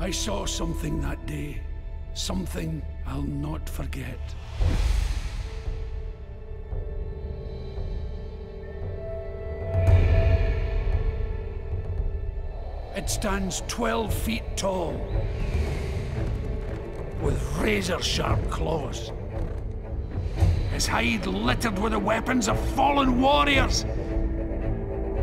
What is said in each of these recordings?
I saw something that day. Something I'll not forget. It stands 12 feet tall, with razor sharp claws. His hide littered with the weapons of fallen warriors.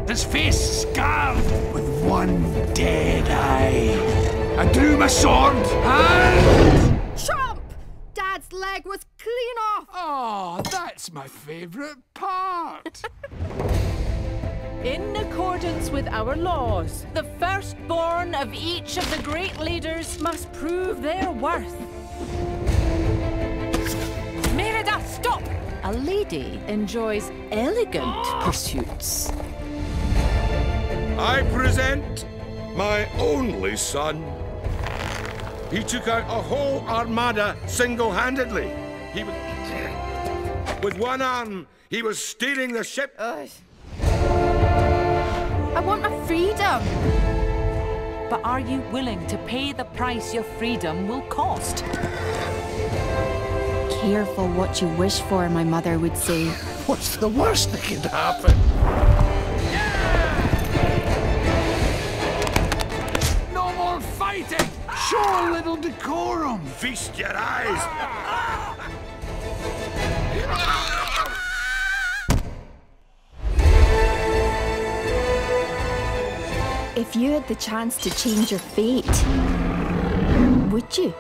His face scarred with one dead eye. I drew my sword and. Chomp! Dad's leg was clean off! Oh, that's my favourite part. In accordance with our laws, the firstborn of each of the great leaders must prove their worth. Merida, stop! A lady enjoys elegant ah. pursuits. I present my only son. He took out a whole armada single-handedly. He was... With one arm, he was steering the ship. Ugh. I want my freedom! But are you willing to pay the price your freedom will cost? Careful what you wish for, my mother would say. What's the worst that could happen? Fighting! Show a little decorum! Feast your eyes. If you had the chance to change your fate, would you?